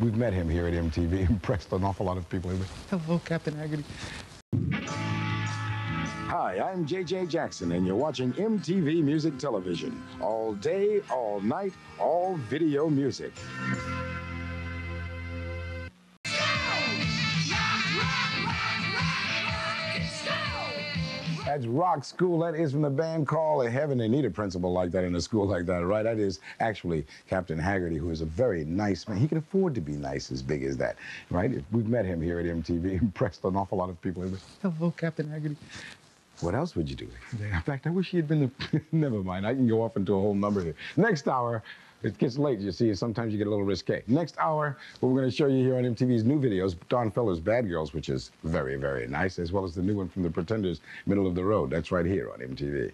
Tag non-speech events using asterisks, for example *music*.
We've met him here at MTV, *laughs* impressed an awful lot of people. Hello, Captain Haggerty. Hi, I'm JJ Jackson, and you're watching MTV Music Television. All day, all night, all video music. That's rock school. That is from the band called Heaven. They need a principal like that in a school like that, right? That is actually Captain Haggerty, who is a very nice man. He can afford to be nice as big as that, right? We've met him here at MTV, *laughs* impressed an awful lot of people. Hello, Captain Haggerty. What else would you do? In fact, I wish he had been the. *laughs* Never mind. I can go off into a whole number here. Next hour, it gets late, you see. Sometimes you get a little risque. Next hour, we're going to show you here on MTV's new videos, Don Felder's Bad Girls, which is very, very nice, as well as the new one from The Pretenders, Middle of the Road. That's right here on MTV.